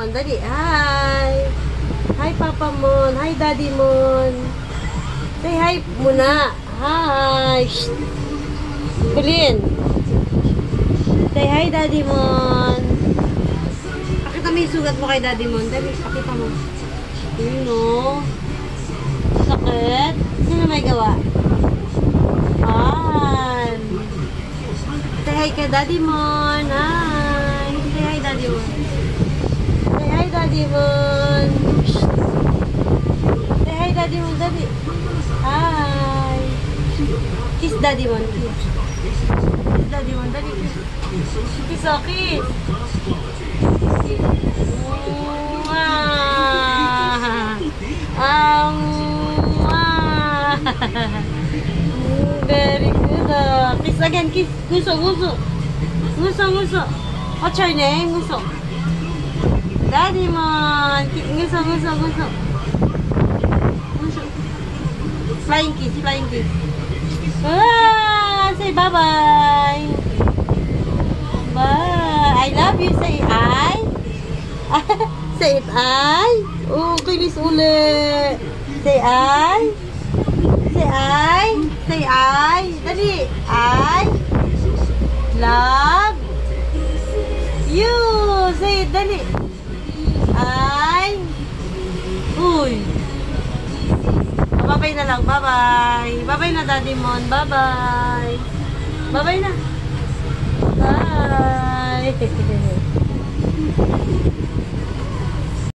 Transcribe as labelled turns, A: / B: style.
A: Mon. Dali. Hi. Hi, Papa Mon. Hi, Daddy Mon. Say hi muna. Hi. Shh. Kulin. Say hi, Daddy Mon. Pakita mo yung sugat mo kay Daddy Mon. Dali, pakita mo. Yun, no. Sakit. Sino may gawa? An. Say hi kay Daddy Mon. Hi. Say hi, Daddy Mon. Say hi, Daddy Mon. Shh. Say hi, Daddy. Daddy. Hi. Kiss Daddy Mon. Kiss. Kiss Daddy Mon. Daddy. Kiss. Kiss, oh, kiss. Mwah. Um. Very good. Kiss again, kiss. Nguso. What's your name? Daddy Mon. Ki- Nguso, nguso, nguso. Nguso. Flying kiss, flying kiss. Ah, say bye-bye. Bye. I love you. Say I. say I. Oh, kilis uli. Say I. Say I. Say I. Dali. I. Love. You. Say it. Dali. Uy. Babay na lang. Bye-bye. Bye-bye na, Daddy Mon. Bye-bye. Bye-bye na. Bye.